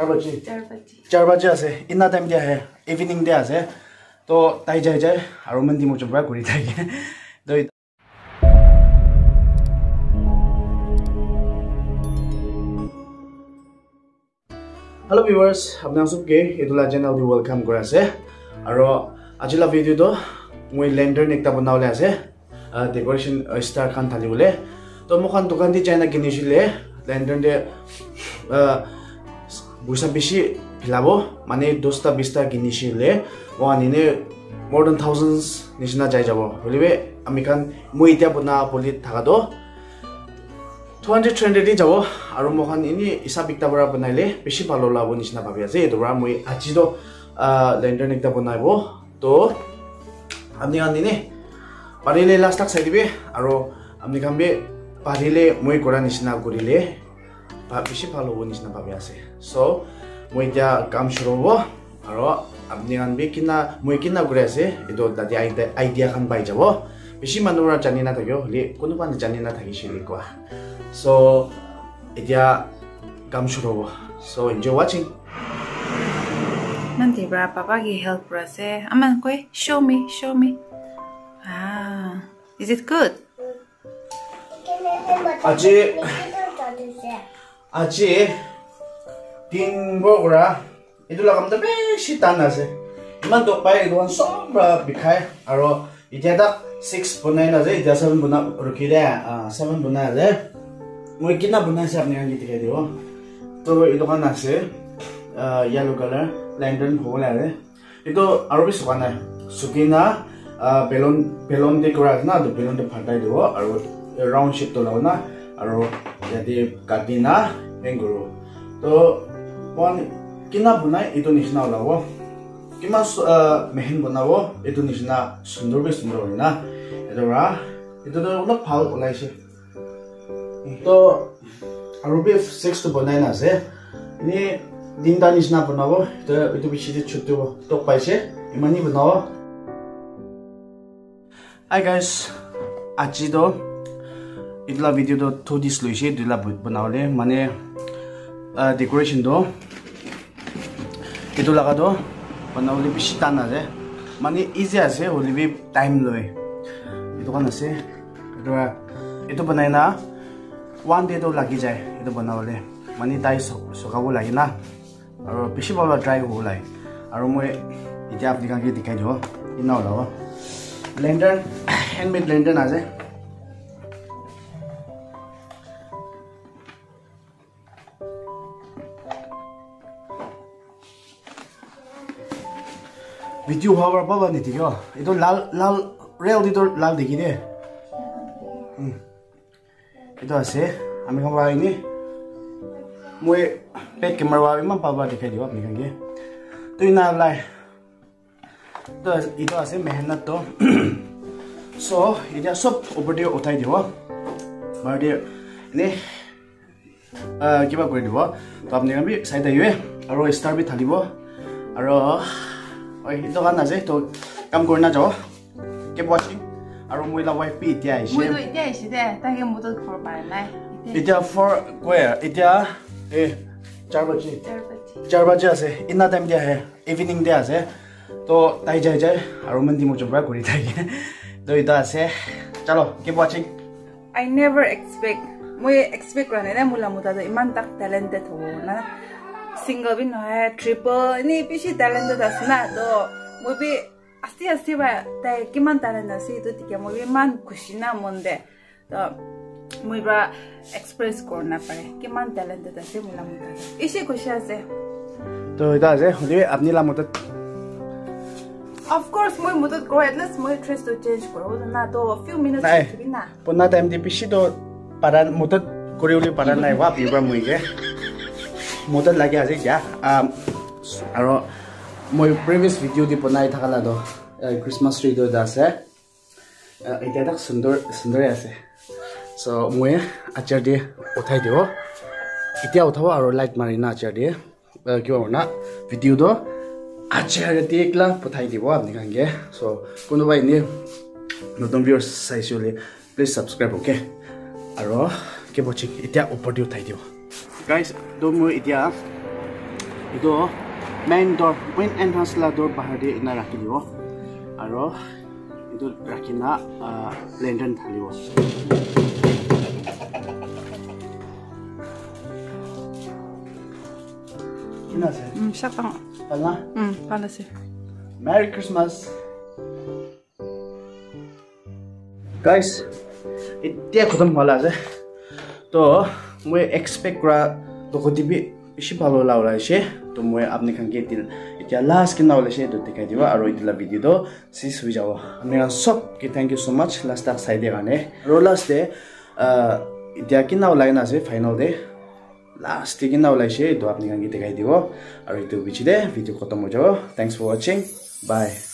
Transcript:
Sir বাজি sir বাজি sir বাজি আছে ইনা টাইম দিয়া আহে ইভিনিং দিয়া আছে তো তাই যাই যায় আৰু ইমান দিমৰ পৰা ঘূৰি থাকে তো হেল্ল' ভিউৱাৰ্ছ আপোনাক চবকে এইটোলা চেনেল দি ৱেলকাম কৰি আছে আৰু আজিলা ভিডিঅ'টো মই লেণ্ডাৰ্ণ একটা বনাবলৈ আছে ডেকৰেশ্যন ষ্টাৰ খান ঢালিবলৈ তো মোখান দোকান দি চাইনা কিনিছিলে লেণ্ডাৰ্ণ দি পইচা বেছি ভিলাব মানে দহটা বিছটা কিনিছিলে মই আনিনে মোৰ দেন থাউজেণ্ডছ নিচিনা যাই যাব বুলিবে আমি খান মই এতিয়া বনা বুলি থকাটো টু হাণ্ড্ৰেড থ্ৰী হাণ্ড্ৰেডেই যাব আৰু মোখান এনেই ইচাপ একটা পৰা বনাইলে বেছি ভাল ওলাব নিচিনা ভাবি আছে এইটোৰ পৰা মই আজিতো লেণ্ডাৰ্ণ একটা বনাব তো আপুনি আনিনে পাৰিলে লাষ্ট তাক চাই দিবি আৰু আপুনি বি পাৰিলে মই কৰা নিচিনা কৰিলে বেছি ভাল হ'ব নিচিনা ভাবি আছে চ' মই এতিয়া কাম চুৰু হ'ব আৰু আপুনি খান বি কিনা মই কিনা কৰি আছে এইটো তাতে আইডিয়া খান পাই যাব বেছি মানুহৰ জানি নাথাকিব হ'লে কোনোবা জানি নাথাকিছিলে কোৱা চ' এতিয়া কাম চুৰু হ'ব চ' এনজয় ৱাচিং Nanti bra papa gi help bra se. Aman koi show me show me. Ah, is it good? আজি আজি তিনবৰ পৰা এইটো লগামতে বেছি টান আছে ইমান টক পাই এইটো চব বিষাই আৰু এতিয়া তাক ছিক্স বনাই নাযায় এতিয়া ছেভেন বনা ৰখি দে ছেভেন বনাই আছে মই কিনা বনাইছে আপুনি কালি দেখাই দিব তো এইটো কাৰণে আছে য়েল্ল' কালাৰ লেণ্ডাৰ্ণ হ'ব লাগে এইটো আৰু বেছি চোকা নাই চুকি না বেলুন বেলুন দি কৰা আছে না বেলুন দি ফাটাই দিব আৰু ৰাউণ্ড শ্বেপটো ল'ব না আৰু ইয়াতে কাটি না হেং কৰোঁ তো মই কিনা বনাই এইটো নিচিনা ওলাব কিমান মেহিন বনাব এইটো নিচিনা সুন্দৰ বে সুন্দৰ হয় না এইটো পৰা এইটোতো অলপ ভাল ওলাইছে তো আৰু বি ছিক্সটো বনাই নাছে এনেই তিনিটা নিচিনা বনাব এইটো এইটো বেছি ছুটি টক পাইছে ইমানেই বনাব হাই গাইজ আজিতো এইটোলা ভিডিঅ'টো থৈ দিছ লৈছে এইটোলা বনাবলৈ মানে ডেকৰেশ্যনটো এইটো লগাটো বনাবলৈ বেছি টান আছে মানে ইজি আছে হ'লে বি টাইম লয় এইটো কাৰণে আছে এইটো এইটো বনাই না ওৱান ডেটো লাগি যায় এইটো বনাবলৈ মানে তাই চকাব লাগে না আৰু বেছি ভাল ড্ৰাই হ'ব লাগে আৰু মই এতিয়া আপুনি কাকে দেখাই দিব কিনা ওলাব লেণ্ডাৰ্ণ হেণ্ডমেড লেণ্ডাৰ্ণ আছে ভিডিঅ' হোৱাৰ পৰা পাবা নেকি কিয় এইটো লাল লাল ৰেল দিটো লাল দেখি দে এইটো আছে আমি খাব আহিনি মই পেট কেমেৰা ইমান পাবা দেখাই দিব আপুনি কাকে তো ইনা লাই তো এইটো আছে মেহনতটো চ' এতিয়া চব ওপৰতে উঠাই দিব বাৰতে এনেই কিবা কৰি দিব তো আপুনি আমি চাই থাকিব আৰু ষ্টাৰ বি ঢালিব আৰু হয় সেইটো কাৰণে আছে তো কাম কৰি নাযাব কেপ ৱাচিং আৰু মই ৱাইফ বি এতিয়া আহিছে মই এতিয়া আহিছে দে তাকে মোৰ তাত ঘৰ পাৰা নাই এতিয়া ফৰ কৈ এতিয়া এই চাৰ বাজি চাৰ বাজি চাৰ বাজি আছে ইনা টাইম দিয়া আহে ইভিনিং দিয়া আছে তো তাই যাই যায় আৰু ইমান দিমৰ পৰা ঘূৰি থাকে তো এতিয়া আছে চালো কেপ ৱাচিং I never expect মই expect কৰা নাই মোৰ লামুতাটো ইমান তাক টেলেণ্টেড হ'ব না ছিংগল বি নহয় ট্ৰিপল এনেই বেছি টেলেণ্টেড আছে না তো মই বি আস্তে আস্তে বা তাই কিমান টেলেণ্ট আছে এইটো তেতিয়া মই বি ইমান খুচি না মন দে তো মই বা এক্সপ্ৰেছ কৰিব নাপাৰে কিমান টেলেণ্টেড আছে মোৰ লামুতাটো বেছি খুচি আছে তো এতিয়া আছে হ'লে আপুনি লামতে অফক'ৰ্ছ মই মুঠত কৰোঁ এটলিষ্ট মই ড্ৰেছটো চেঞ্জ কৰোঁ না তো ফিউ মিনিট নাই থাকিবি না পুনা টাইম দি বেছিতো পাৰা মোটত কৰিবলৈ পাৰা নাই হোৱা আপুনি মোটত লাগি আছে এতিয়া আৰু মই প্ৰিভিয়াছ ভিডিঅ' দি বনাই থাকালাতো খ্ৰীষ্টমাছ ট্ৰিটো এটা আছে। এতিয়া তাক সুন্দৰ সুন্দৰে আছে। চ' মই আচাৰ দি উঠাই দিব এতিয়া উঠাব আৰু লাইট মাৰি না আচাৰ দিয়ে কিবা না। ভিডিঅ'টো আচাৰ দি একলা পঠাই দিব আপুনি কাংগে চ' কোনোবা এনেই নতুন ভিউৰ্ছ চাইছোঁ প্লিজ ছাবস্ক্ৰাইব অ'কে আৰু কি বচিং এতিয়া ওপৰতে উঠাই দিব গাইজ ত' মই এতিয়া এইটো মেইন ডৰ মেইন এণ্ট্ৰান্স লা ডৰ বাহিৰ দি ইনা ৰাখি দিব আৰু এইটো ৰাখি না লেণ্টাৰ্ণ ঢালিব কিনা আছে উম চাপাং ভাল না উম ভাল আছে Merry Christmas! Guys, এতিয়া খতম হ'লা যে তো মই এক্সপেক্ট কৰা টকটিবি বেছি ভাল ওলা ওলাইছে তো মই আপুনি খানকে এতিয়া লাষ্ট কিনা ওলাইছে এইটো দেখাই দিব আৰু এতিয়া ভিডিঅ'টো চিজ হৈ যাব। আপুনি চবকে thank you so' much last তাক চাই দিয়াৰ কাৰণে। আৰু লাষ্ট এতিয়া কিনা ওলাই নাছে ফাইনেল ডে লাষ্ট কিনা ওলাইছে এইটো আপুনি খানকে দেখাই দিব। আৰু এইটো বিচিতে ভিডিঅ' খতম হৈ যাব। থেংকছ ফৰ ৱাচিং Bye.